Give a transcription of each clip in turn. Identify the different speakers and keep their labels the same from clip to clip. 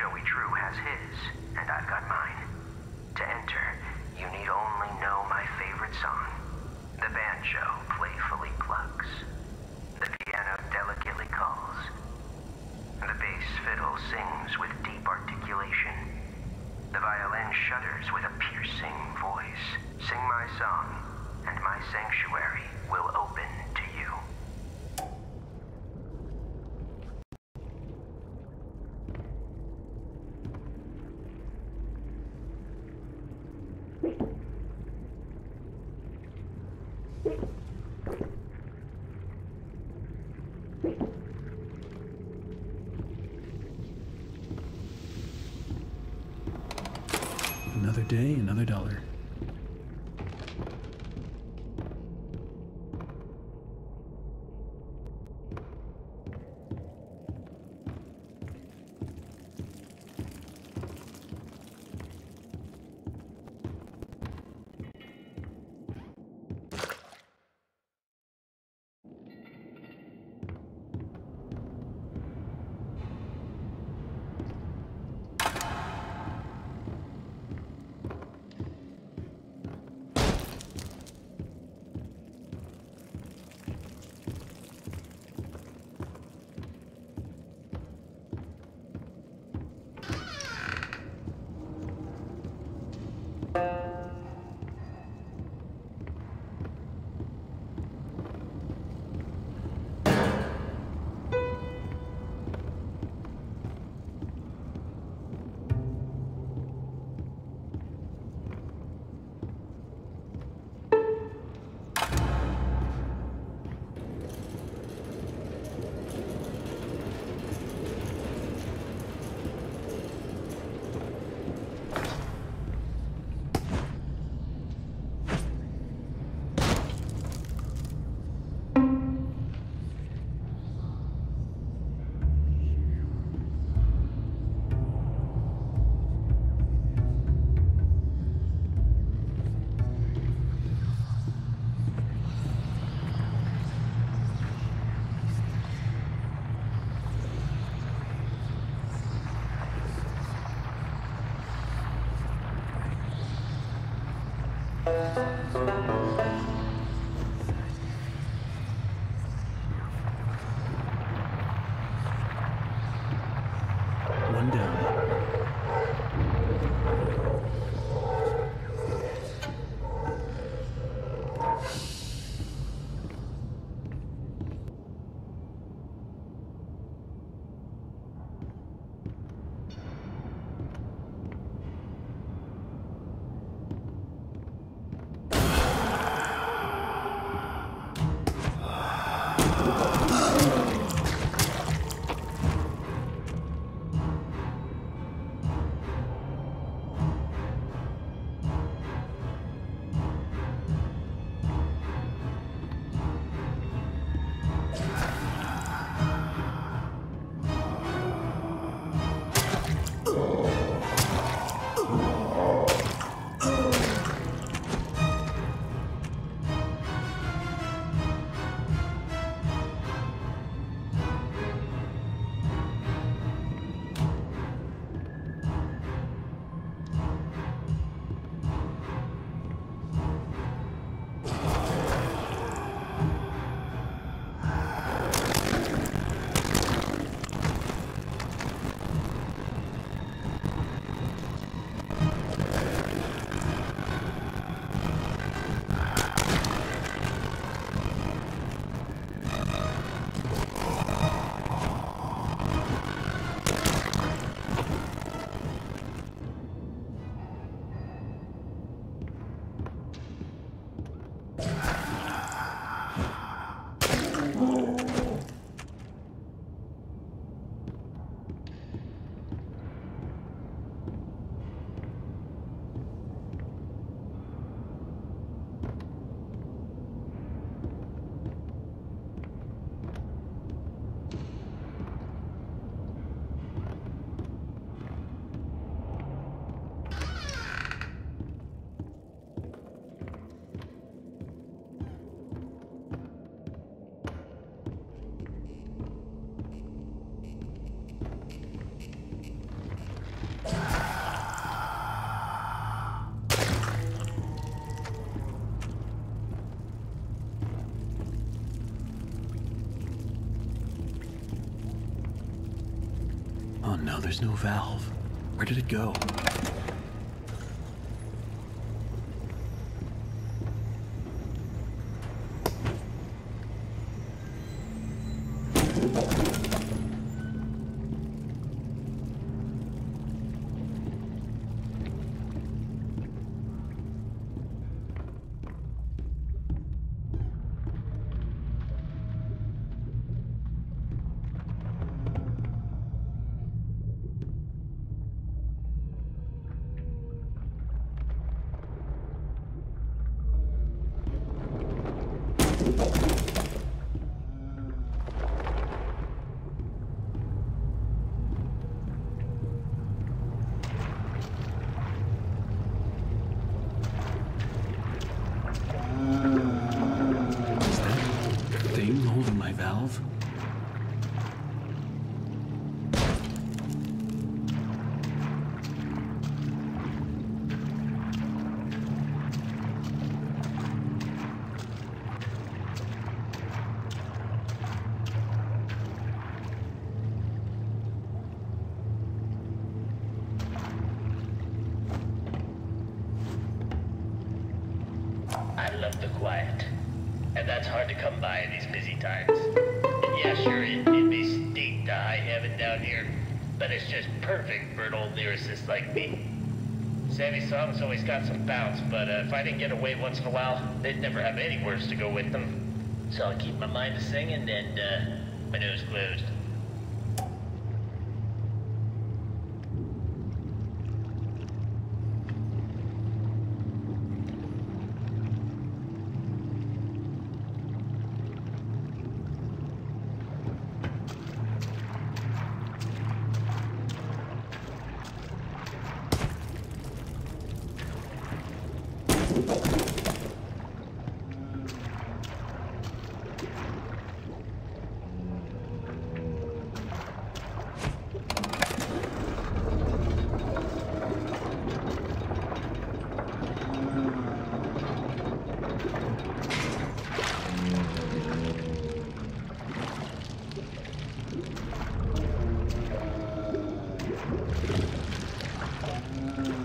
Speaker 1: Joey Drew has his, and I've got mine. To enter, you need only know my favorite song. The banjo playfully clucks. The piano delicately calls. The bass fiddle sings with deep articulation. The violin shudders with a piercing voice. Sing my song, and my sanctuary will open to you.
Speaker 2: Another day, another dollar. Oh no, there's no valve. Where did it go?
Speaker 3: Love the quiet. And that's hard to come by in these busy times. And yeah, sure, it, it may stink to high heaven down here, but it's just perfect for an old lyricist like me. Sammy's songs always got some bounce, but uh, if I didn't get away once in a while, they'd never have any words to go with them. So I'll keep my mind to singing and uh, my nose closed.
Speaker 2: うん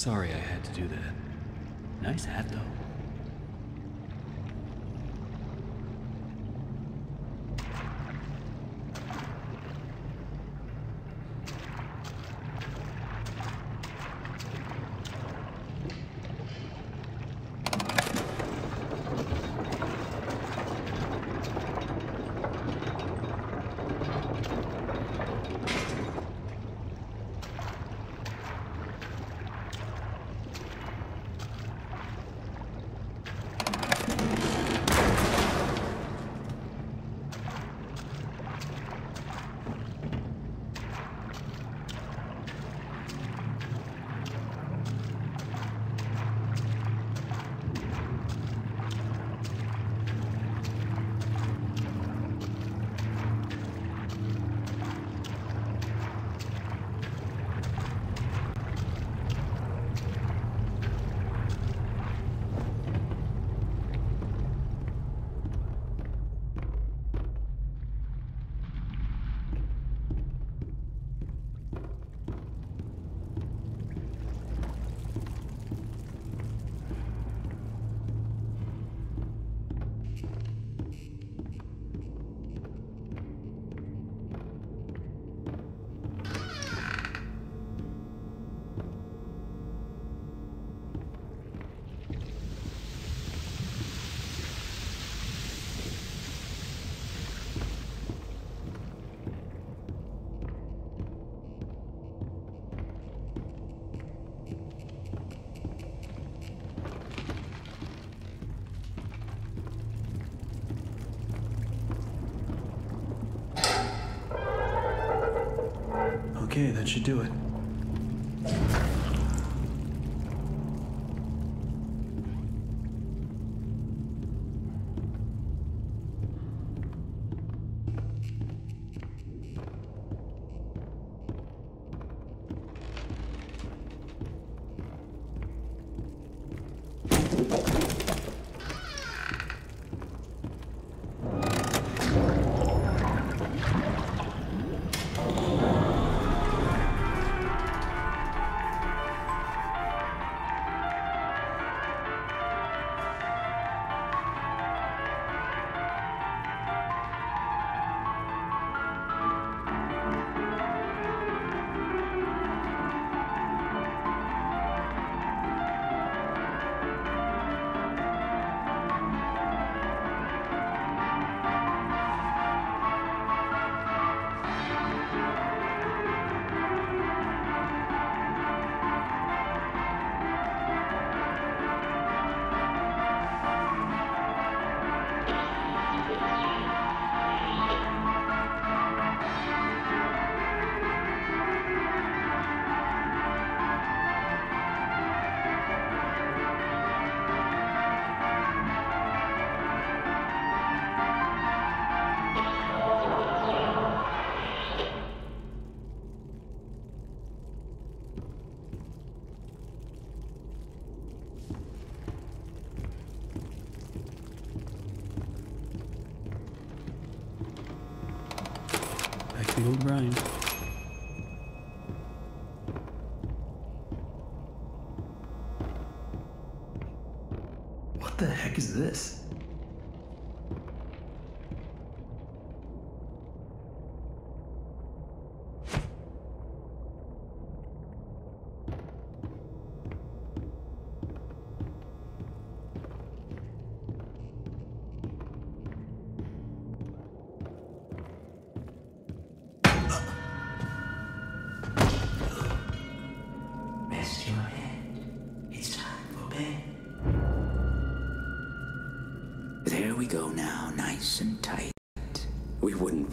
Speaker 2: Sorry I had to do that. Nice hat, though. That should do it.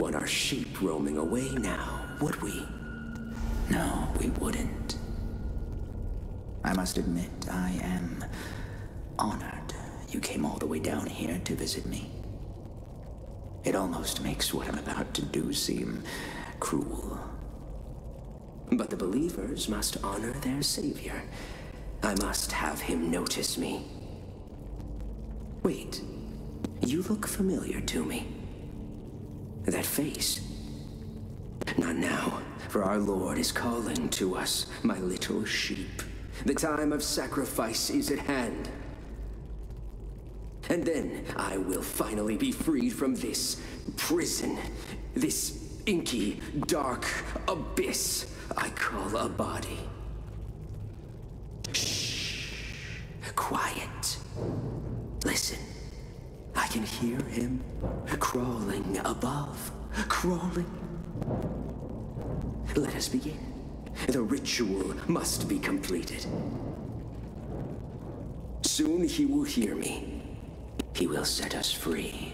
Speaker 1: Want our sheep roaming away now, would we? No, we wouldn't. I must admit, I am honored you came all the way down here to visit me. It almost makes what I'm about to do seem cruel. But the believers must honor their savior. I must have him notice me. Wait, you look familiar to me. That face. Not now, for our Lord is calling to us, my little sheep. The time of sacrifice is at hand. And then I will finally be freed from this prison, this inky, dark abyss I call a body. Shh. Quiet. Listen. I can hear him crawling above. Crawling. Let us begin. The ritual must be completed. Soon he will hear me. He will set us free.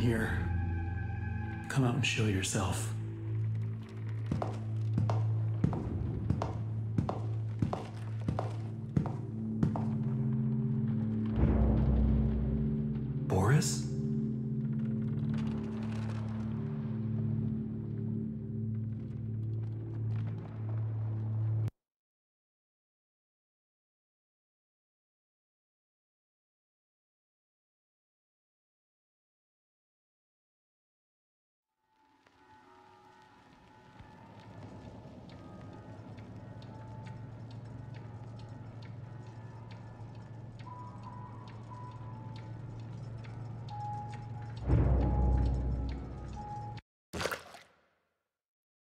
Speaker 2: here. Come out and show yourself. Boris?